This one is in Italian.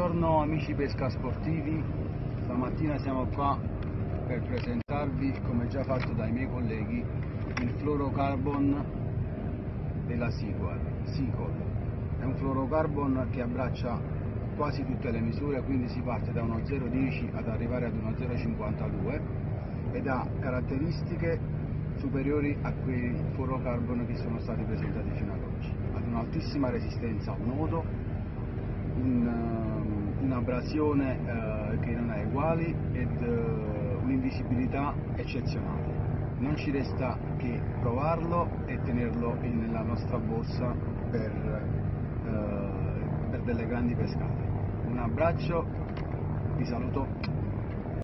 Buongiorno amici pesca sportivi, stamattina siamo qua per presentarvi, come già fatto dai miei colleghi, il fluorocarbon della Sequal. È un fluorocarbon che abbraccia quasi tutte le misure, quindi si parte da uno 0,10 ad arrivare ad uno 0,52 ed ha caratteristiche superiori a quei fluorocarbon che sono stati presentati fino ad oggi. Ad un'altissima resistenza al nodo, un, un'abrasione uh, che non ha uguali ed uh, un'invisibilità eccezionale. Non ci resta che provarlo e tenerlo nella nostra borsa per, uh, per delle grandi pescate. Un abbraccio, vi saluto.